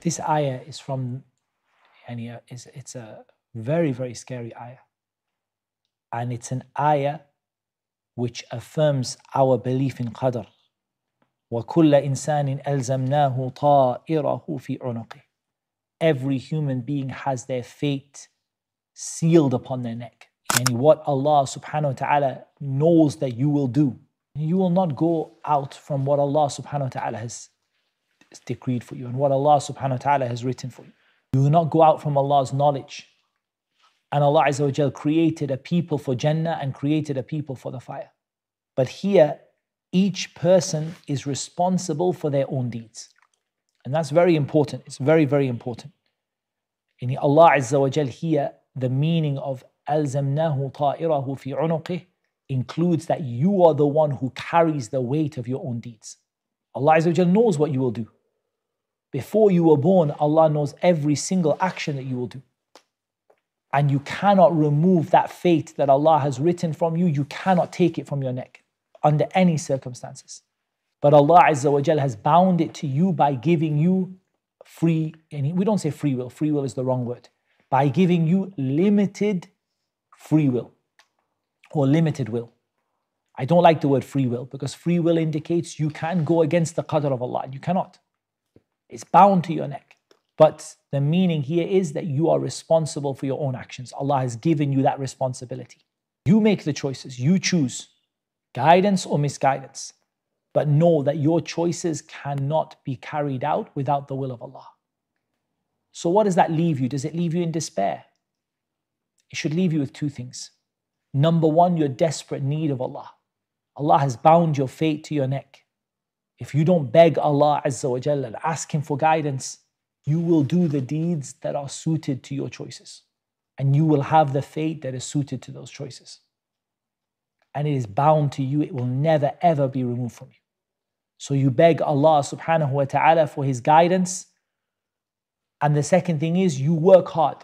This ayah is from, and it's, it's a very, very scary ayah. And it's an ayah which affirms our belief in qadr. وَكُلَّ إِنسَانٍ أَلْزَمْنَاهُ طَائِرَهُ فِي عُنُقِهِ Every human being has their fate sealed upon their neck. And what Allah subhanahu wa ta'ala knows that you will do. You will not go out from what Allah subhanahu wa ta'ala has decreed for you and what Allah subhanahu wa ta'ala has written for you. You will not go out from Allah's knowledge. And Allah Azza wa Jal created a people for Jannah and created a people for the fire. But here, each person is responsible for their own deeds. And that's very important. It's very, very important. In Allah Azza wa Jal here, the meaning of أَلْزَمْنَاهُ طَائِرَهُ فِي عُنُقِهِ includes that you are the one who carries the weight of your own deeds. Allah Azza wa Jal knows what you will do. Before you were born, Allah knows every single action that you will do. And you cannot remove that fate that Allah has written from you. You cannot take it from your neck under any circumstances. But Allah Azza wa has bound it to you by giving you free, and we don't say free will, free will is the wrong word, by giving you limited free will or limited will. I don't like the word free will because free will indicates you can go against the qadr of Allah. You cannot. It's bound to your neck. But the meaning here is that you are responsible for your own actions. Allah has given you that responsibility. You make the choices, you choose guidance or misguidance. But know that your choices cannot be carried out without the will of Allah. So, what does that leave you? Does it leave you in despair? It should leave you with two things. Number one, your desperate need of Allah. Allah has bound your fate to your neck. If you don't beg Allah Azza wa Jalla and ask Him for guidance, you will do the deeds that are suited to your choices. And you will have the fate that is suited to those choices. And it is bound to you, it will never ever be removed from you. So you beg Allah subhanahu wa ta'ala for His guidance. And the second thing is you work hard.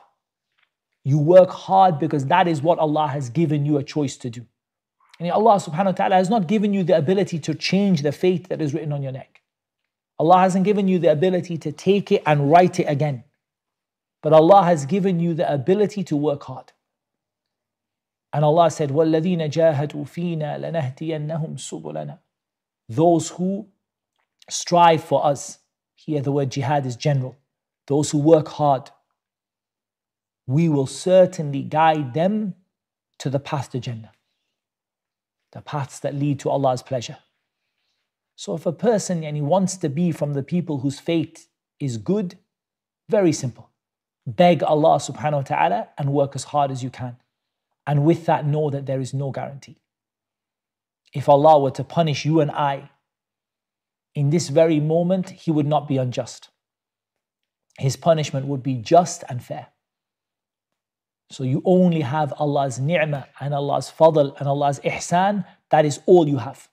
You work hard because that is what Allah has given you a choice to do. And Allah subhanahu wa ta'ala has not given you the ability to change the fate that is written on your neck. Allah hasn't given you the ability to take it and write it again. But Allah has given you the ability to work hard. And Allah said, وَالَّذِينَ جَاهَدُوا فِينَا لَنَهْدِيَنَّهُمْ سُبُلَنَا Those who strive for us, here the word jihad is general. Those who work hard, we will certainly guide them to the path to Jannah the paths that lead to Allah's pleasure. So if a person and he wants to be from the people whose fate is good, very simple. Beg Allah subhanahu wa ta'ala and work as hard as you can. And with that, know that there is no guarantee. If Allah were to punish you and I in this very moment, He would not be unjust. His punishment would be just and fair. So you only have Allah's ni'mah and Allah's fadl and Allah's ihsan. That is all you have.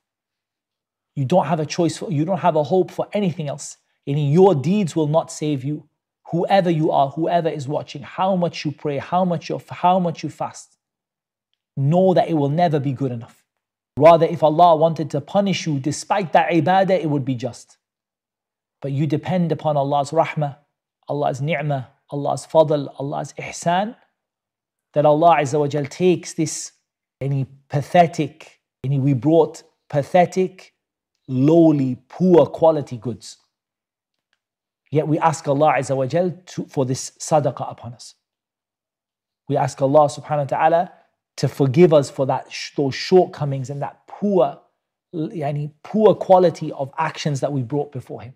You don't have a choice, for, you don't have a hope for anything else. And your deeds will not save you. Whoever you are, whoever is watching, how much you pray, how much you how much you fast, know that it will never be good enough. Rather, if Allah wanted to punish you despite that ibadah, it would be just. But you depend upon Allah's rahmah, Allah's ni'mah, Allah's fadl, Allah's ihsan, that Allah Azza takes this any pathetic, any we brought pathetic, lowly, poor quality goods. Yet we ask Allah Azza to, for this sadaqah upon us. We ask Allah subhanahu wa ta'ala to forgive us for that those shortcomings and that poor, yani poor quality of actions that we brought before Him.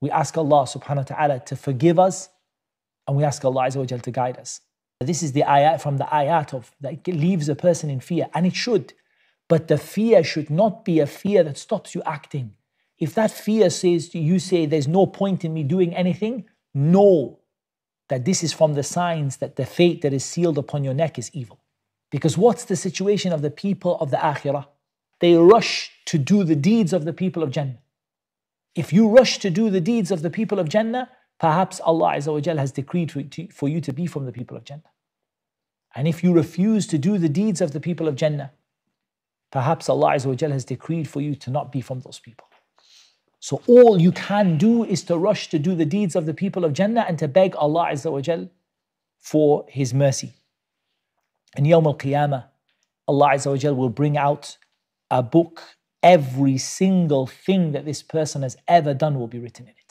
We ask Allah subhanahu wa ta'ala to forgive us and we ask Allah Azza to guide us. This is the ayat from the ayat of that leaves a person in fear, and it should. But the fear should not be a fear that stops you acting. If that fear says to you, say, there's no point in me doing anything, know that this is from the signs that the fate that is sealed upon your neck is evil. Because what's the situation of the people of the akhirah? They rush to do the deeds of the people of Jannah. If you rush to do the deeds of the people of Jannah, perhaps Allah Azza has decreed for you to be from the people of Jannah. And if you refuse to do the deeds of the people of Jannah, perhaps Allah Azza has decreed for you to not be from those people. So all you can do is to rush to do the deeds of the people of Jannah and to beg Allah Azza wa for His mercy. In Yawm al-Qiyamah, Allah Azza wa will bring out a book. Every single thing that this person has ever done will be written in it.